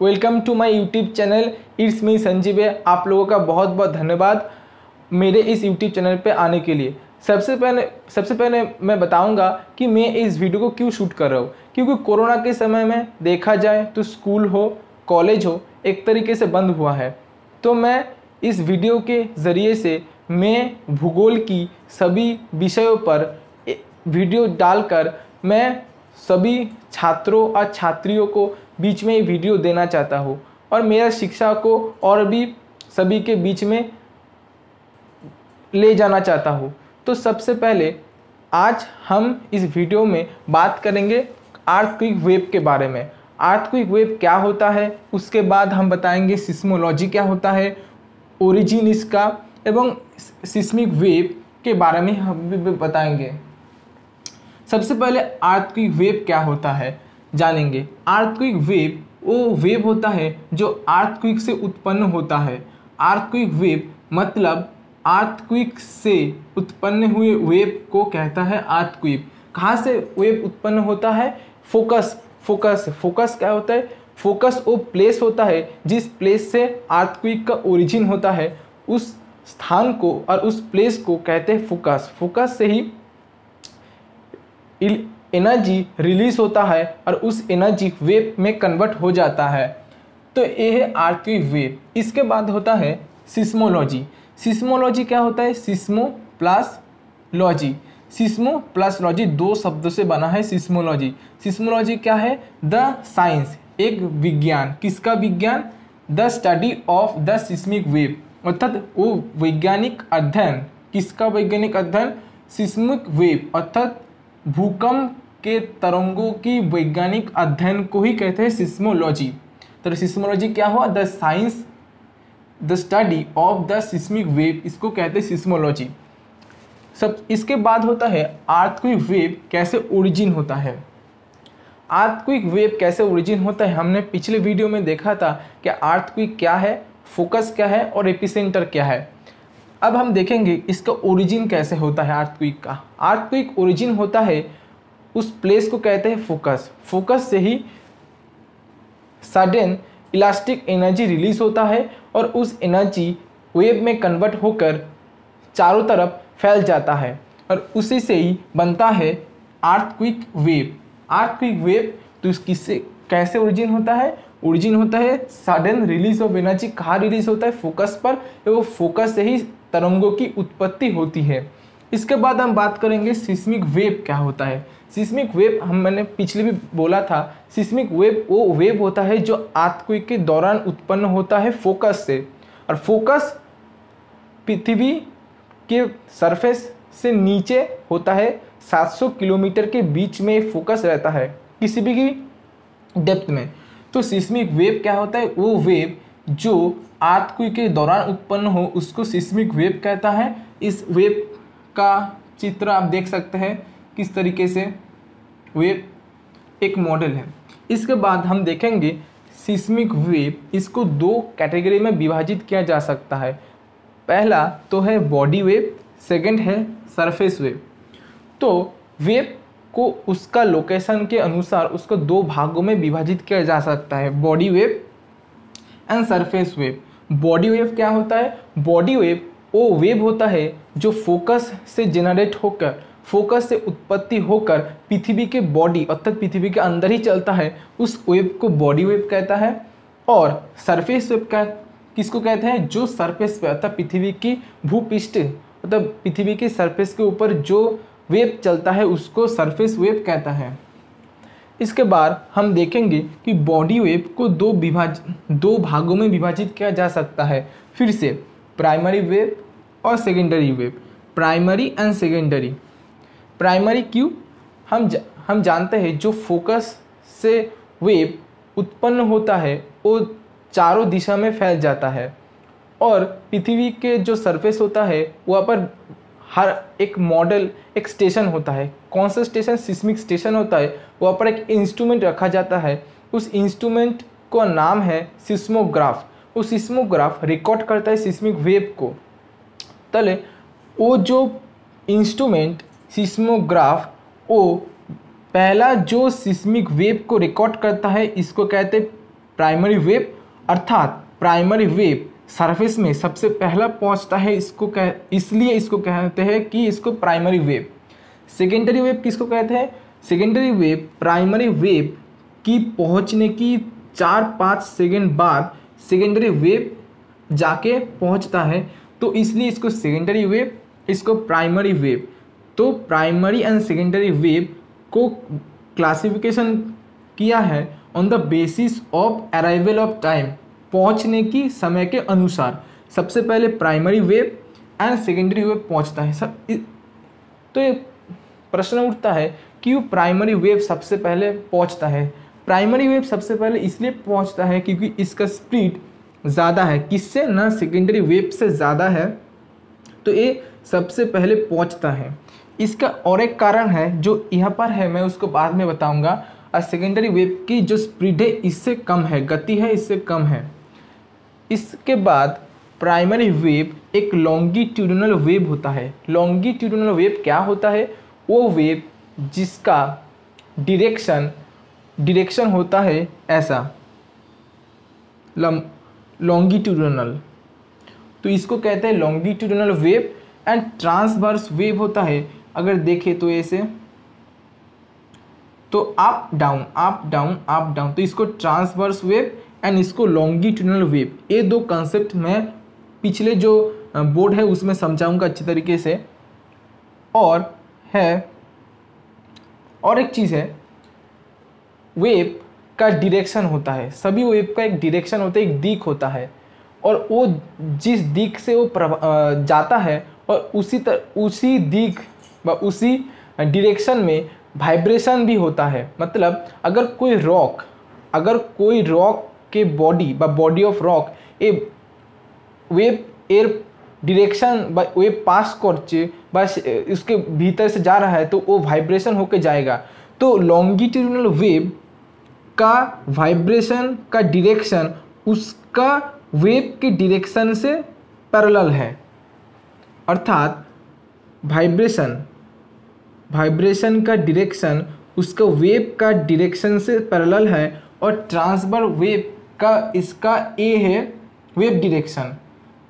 Welcome to my YouTube channel it's me Sanjeev है आप लोगों का बहुत बहुत धन्यवाद मेरे इस यूट्यूब चैनल पे आने के लिए। सबसे पहले सबसे पहले मैं बताऊँगा कि मैं इस वीडियो को क्यों शूट कर रहा हूँ। क्योंकि कोरोना के समय में देखा जाए तो स्कूल हो कॉलेज हो, एक तरीके से बंद हुआ है। तो मैं इस वीडियो के ज़रिए से मैं भूगोल की सभी विषयों पर वीडियो डालकर मैं सभी छात्रों और छात्रियों को बीच में ये वीडियो देना चाहता हूँ और मेरा शिक्षा को और भी सभी के बीच में ले जाना चाहता हूँ। तो सबसे पहले आज हम इस वीडियो में बात करेंगे आर्थक्विक वेब के बारे में। आर्थक्विक वेब क्या होता है? उसके बाद हम बताएँगे सिस्मोलॉजी क्या होता है ओरिजिन इसका एवं सिस्मिक वेब के बारे में हम भी बताएँगे। सबसे पहले आर्थक्विक वेब क्या होता है? जानेंगे। आर्थक्विक वेव वो वेव होता है जो आर्थक्विक से उत्पन्न होता है। आर्थक्विक वेव मतलब आर्थक्विक से उत्पन्न हुए वेव को कहता है आर्थक्विक कहाँ से वेव उत्पन्न होता है? फोकस फोकस फोकस क्या होता है? फोकस वो प्लेस होता है जिस प्लेस से आर्थक्विक का ओरिजिन होता है। उस स्थान को और उस प्लेस को कहते हैं फोकस फोकस से ही एनर्जी रिलीज़ होता है और उस एनर्जी वेव में कन्वर्ट हो जाता है। तो ये है आर्थक्विक वेव। इसके बाद होता है सिस्मोलॉजी। सिस्मोलॉजी क्या होता है? Seismo plus logy. Seismo plus logy दो शब्दों से बना है सिस्मोलॉजी। सिस्मोलॉजी क्या है? The science. एक विज्ञान। किसका विज्ञान? The study of the seismic wave. अर्थात वो वैज्ञानिक अध्ययन। किसका वैज्ञानिक अध्ययन? Seismic wave. अर्थात भूकंप के तरंगों की वैज्ञानिक अध्ययन को ही कहते हैं सिस्मोलॉजी। तो सिस्मोलॉजी क्या हुआ? The science the study of the seismic wave इसको कहते हैं सिस्मोलॉजी। सब इसके बाद होता है आर्थक्विक वेव कैसे ओरिजिन होता है? आर्थक्विक वेव कैसे ओरिजिन होता है? हमने पिछले वीडियो में देखा था कि आर्थक्विक क्या है फोकस क्या है और एपिसेंटर क्या है। अब हम देखेंगे इसका ओरिजिन कैसे होता है आर्थक्विक का। आर्थक्विक ओरिजिन होता है, उस प्लेस को कहते हैं फोकस फोकस से ही सडन इलास्टिक एनर्जी रिलीज़ होता है और उस एनर्जी वेव में कन्वर्ट होकर चारों तरफ़ फैल जाता है और उसी से ही बनता है आर्थक्विक वेव आर्थक्विक वेव तो इस किससे, कैसे ओरिजिन होता है? ओरिजिन होता है सडन रिलीज़ ऑफ़ एनर्जी कहाँ रिलीज़ होता है? फोकस पर। वो फोकस से ही तरंगों की उत्पत्ति होती है। इसके बाद हम बात करेंगे सिस्मिक वेव क्या होता है। सिस्मिक वेव, हम मैंने पिछले भी बोला था, सिस्मिक वेव वो वेव होता है जो आर्थक्विक के दौरान उत्पन्न होता है फोकस से। और फोकस पृथ्वी के सरफेस से नीचे होता है 700 किलोमीटर के बीच में फोकस रहता है किसी भी की डेप्थ में। तो सिस्मिक वेव क्या होता है? वो वेव जो आर्थक्विक के दौरान उत्पन्न हो, उसको सिस्मिक वेव कहता है। इस वेव का चित्र आप देख सकते हैं किस तरीके से। वेव एक मॉडल है। इसके बाद हम देखेंगे सिस्मिक वेव इसको दो कैटेगरी में विभाजित किया जा सकता है। पहला तो है बॉडी वेव सेकंड है सरफेस वेव तो वेव को उसका लोकेशन के अनुसार उसको दो भागों में विभाजित किया जा सकता है। Body wave and surface wave body wave क्या होता है? बॉडी वेव वो वेव होता है जो फोकस से जेनरेट होकर फोकस से उत्पत्ति होकर पृथ्वी के बॉडी अर्थात पृथ्वी के अंदर ही चलता है। उस वेव को बॉडी वेव कहता है और सरफेस वेव का किसको कहते हैं? जो सरफेस पे, अर्थात पृथ्वी की भूपृष्ठ मतलब पृथ्वी के सरफेस के ऊपर जो वेव चलता है, उसको सरफेस वेव कहता है। इसके बाद हम देखेंगे कि बॉडी वेव को दो विभाज दो भागों में विभाजित किया जा सकता है। फिर से प्राइमरी वेव और secondary wave primary and secondary primary क्यों? हम जा, हम जानते हैं जो फोकस से वेव उत्पन्न होता है वो चारों दिशा में फैल जाता है। और पृथ्वी के जो सरफेस होता है वहाँ पर हर एक मॉडल एक स्टेशन होता है। कौन सा स्टेशन सिस्मिक स्टेशन होता है। वहाँ पर एक इंस्ट्रूमेंट रखा जाता है। उस इंस्ट्रूमेंट का नाम है सिस्मोग्राफ वो सिस्मोग्राफ रिकॉर्ड करता है सिस्मिक वेव को। तले, वो जो इंस्ट्रूमेंट सिस्मोग्राफ वो पहला जो सिस्मिक वेव को रिकॉर्ड करता है, इसको कहते हैं प्राइमरी वेव अर्थात प्राइमरी वेव सरफेस में सबसे पहला पहुँचता है इसको कह, इसलिए इसको कहते हैं कि इसको प्राइमरी वेव सेकेंडरी वेव किसको कहते हैं? सेकेंडरी वेव प्राइमरी वेव की पहुँचने की चार पाँच सेकेंड बाद सेकेंडरी वेव जाके पहुँचता है। तो इसलिए इसको सेकेंडरी वेव इसको प्राइमरी वेव तो प्राइमरी एंड सेकेंडरी वेव को क्लासिफिकेशन किया है on the basis of arrival of time पहुँचने की समय के अनुसार। सबसे पहले primary wave and secondary wave पहुँचता है। सब तो ये प्रश्न उठता है कि वो प्राइमरी वेव सबसे पहले पहुँचता है। प्राइमरी वेव सबसे पहले इसलिए पहुँचता है क्योंकि इसका स्पीड ज़्यादा है। किससे? ना सेकेंडरी वेव से ज़्यादा है। तो ये सबसे पहले पहुँचता है। इसका और एक कारण है जो यहाँ पर है, मैं उसको बाद में बताऊँगा। और सेकेंडरी वेव की जो स्पीड है, इससे कम है। गति है, इससे कम है। इसके बाद प्राइमरी वेव एक लॉन्गिट्यूडनल वेव होता है। लॉन्गिट्यूडनल वेव क्या होता है? वो वेव जिसका डिरेक्शन डिरेक्शन होता है ऐसा। लॉन्गिट्यूडनल तो इसको कहते हैं longitudinal wave and transverse wave होता है। अगर देखें तो ऐसे। तो up down up down up down तो इसको ट्रांसवर्स वेव एंड इसको लॉन्गिट्यूडनल वेव ये दो कंसेप्ट मैं पिछले जो बोर्ड है उसमें समझाऊँगा अच्छी तरीके से। और है, और एक चीज़ है वेव का डिरेक्शन होता है। सभी वेव का एक डिरेक्शन होता है, एक दिक होता है। और वो जिस दिक से वो जाता है, और उसी तर उसी दिक व उसी डिरेक्शन में वाइब्रेशन भी होता है। मतलब अगर कोई रॉक अगर कोई रॉक के body body of rock a wave air direction wave pass बस उसके भीतर से जा रहा है तो वो वाइब्रेशन होके जाएगा। तो लॉन्गिट्यूडनल वेव का वाइब्रेशन का डिरेक्शन उसका वेव के डिरेक्शन से पैरेलल है। अर्थात वाइब्रेशन वाइब्रेशन का डिरेक्शन उसका वेव का डिरेक्शन से पैरेलल है और ट्रांसफ़र वेव का, इसका ए है वेव डिरेक्शन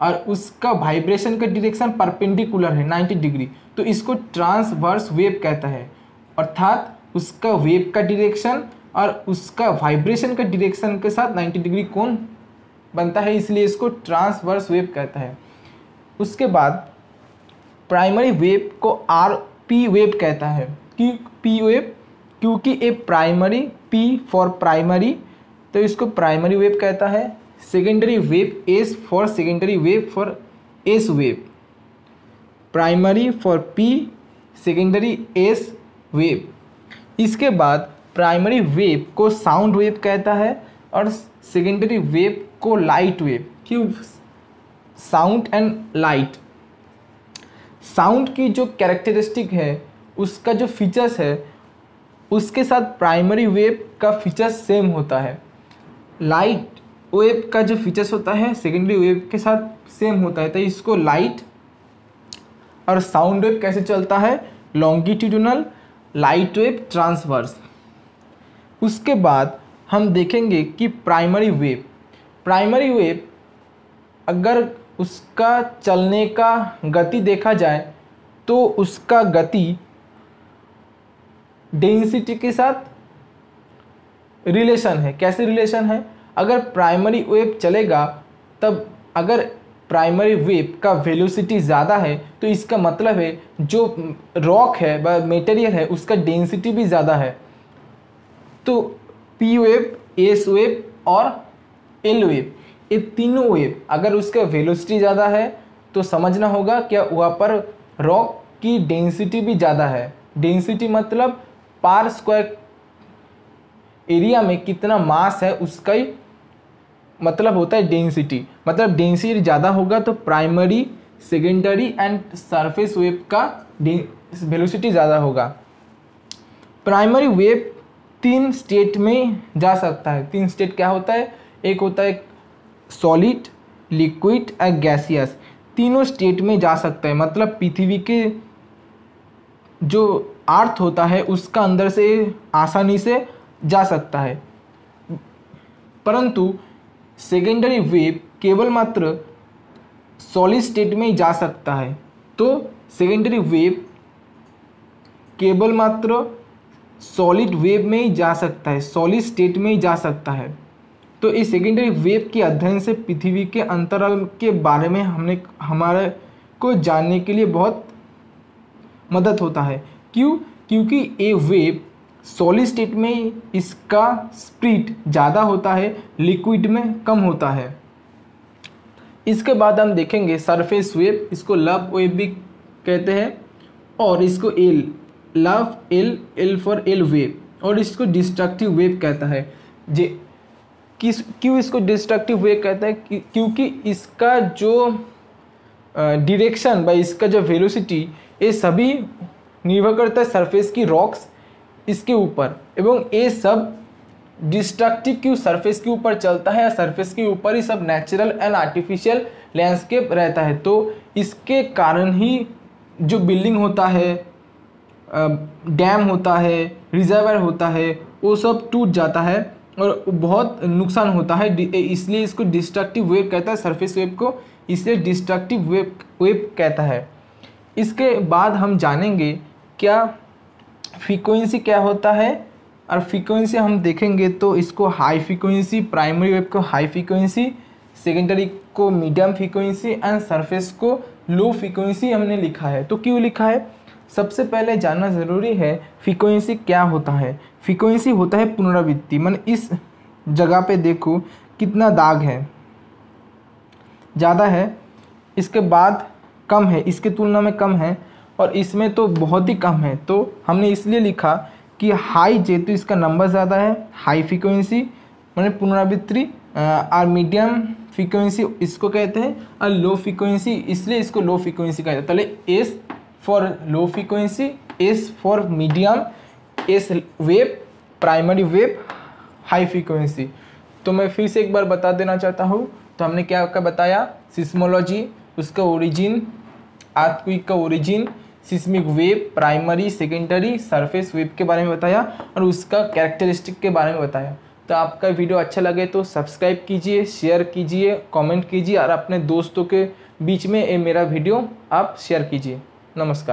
और उसका वाइब्रेशन का डिरेक्शन परपेंडिकुलर है 90 डिग्री तो इसको ट्रांसवर्स वेव कहता है। अर्थात उसका वेव का डिरेक्शन और उसका वाइब्रेशन का डिरेक्शन के साथ 90 डिग्री कोण बनता है, इसलिए इसको ट्रांसवर्स वेव कहता है। उसके बाद प्राइमरी वेव को आर पी वेव कहता है। कि पी वेव क्योंकि a primary P for primary तो इसको प्राइमरी वेव कहता है secondary wave S for secondary wave for S wave primary for P secondary S wave इसके बाद प्राइमरी वेव को साउंड वेव कहता है और सेकेंडरी वेव को लाइट वेव क्यों? साउंड एंड लाइट साउंड की जो कैरेक्टरिस्टिक है, उसका जो फीचर्स है, उसके साथ प्राइमरी वेव का फीचर्स सेम होता है. लाइट वेव का जो फीचर्स होता है सेकेंडरी वेव के साथ सेम होता है। तो इसको लाइट और साउंड वेव कैसे चलता है? लॉन्गिट्यूडनल लाइट वेव ट्रांसवर्स उसके बाद हम देखेंगे कि प्राइमरी वेव प्राइमरी वेव अगर उसका चलने का गति देखा जाए तो उसका गति डेंसिटी के साथ रिलेशन है। कैसे रिलेशन है? अगर प्राइमरी वेव चलेगा, तब अगर प्राइमरी वेव का वेलोसिटी ज़्यादा है तो इसका मतलब है जो रॉक है व मेटेरियल है, उसका डेंसिटी भी ज़्यादा है। तो पी वेव एस वेव और एल वेव, ये तीनों वेव अगर उसका वेलोसिटी ज़्यादा है तो समझना होगा क्या वहाँ पर रॉक की डेंसिटी भी ज़्यादा है। डेंसिटी मतलब पार स्क्वायर एरिया में कितना मास है उसका ही मतलब होता है डेंसिटी मतलब डेंसिटी ज़्यादा होगा तो primary secondary and surface wave का वेलोसिटी ज़्यादा होगा. प्राइमरी वेव तीन स्टेट में जा सकता है. तीन स्टेट क्या होता है? एक होता है सॉलिड लिक्विड और गैसियस तीनों स्टेट में जा सकता है. मतलब पृथ्वी के जो अर्थ होता है उसका अंदर से आसानी से जा सकता है। परंतु सेकेंडरी वेव केवल मात्र सॉलिड स्टेट में ही जा सकता है। तो सेकेंडरी वेव केवल मात्र सॉलिड वेव में ही जा सकता है सॉलिड स्टेट में ही जा सकता है। तो इस सेकेंडरी वेव के अध्ययन से पृथ्वी के अंतराल के बारे में हमने, हमारे को जानने के लिए बहुत मदद होता है। क्यों? क्योंकि ये वेव सॉलिड स्टेट में इसका स्पीड ज़्यादा होता है लिक्विड में कम होता है। इसके बाद हम देखेंगे सरफेस वेव इसको लव वेव भी कहते हैं, और इसको L love L L for L wave और इसको डिस्ट्रक्टिव वेव कहता है। जे, किस, क्यों इसको डिस्ट्रक्टिव वेव कहता है? क्योंकि इसका जो डिरेक्शन बाई इसका जो वेलोसिटी ये सभी निर्भर करता है सरफेस की रॉक्स इसके ऊपर, एवं ये सब डिस्ट्रक्टिव क्यों सरफेस के ऊपर चलता है या सरफेस के ऊपर ही सब नेचुरल एंड आर्टिफिशियल लैंडस्केप रहता है। तो इसके कारण ही जो बिल्डिंग होता है डैम होता है रिजर्वर होता है, वो सब टूट जाता है और बहुत नुकसान होता है। इसलिए इसको डिस्ट्रक्टिव वेव कहता है सरफेस वेव को इसलिए डिस्ट्रक्टिव वेव वेव कहता है। इसके बाद हम जानेंगे क्या फ्रीक्वेंसी क्या होता है? और फ्रीक्वेंसी हम देखेंगे तो इसको हाई फ्रीक्वेंसी प्राइमरी वेव को हाई फ्रीक्वेंसी सेकेंडरी को मीडियम फ्रीक्वेंसी एंड सरफेस को लो फ्रीक्वेंसी हमने लिखा है। तो क्यों लिखा है? सबसे पहले जानना ज़रूरी है फ्रीक्वेंसी क्या होता है। फ्रीक्वेंसी होता है पुनरावृत्ति। मन इस जगह पे देखो कितना दाग है। ज़्यादा है, इसके बाद कम है, इसके तुलना में कम है। और इसमें तो बहुत ही कम है। तो हमने इसलिए लिखा कि हाई जेतु इसका नंबर ज़्यादा है हाई फ्रिक्वेंसी मैंने पुनरावृत्ति और मीडियम फ्रिक्वेंसी इसको कहते हैं, और लो फ्रिक्वेंसी इसलिए इसको लो फ्रीक्वेंसी कहते हैं। पहले S for low frequency S for medium S wave primary wave high frequency तो मैं फिर से एक बार बता देना चाहता हूँ तो हमने क्या क्या बताया? सिस्मोलॉजी उसका ओरिजिन आर्थक्विक का origin seismic wave, primary, secondary, surface wave के बारे में बताया और उसका कैरेक्टरिस्टिक के बारे में बताया। तो आपका वीडियो अच्छा लगे तो सब्सक्राइब कीजिए, शेयर कीजिए, कमेंट कीजिए और अपने दोस्तों के बीच में ये मेरा वीडियो आप शेयर कीजिए। नमस्कार।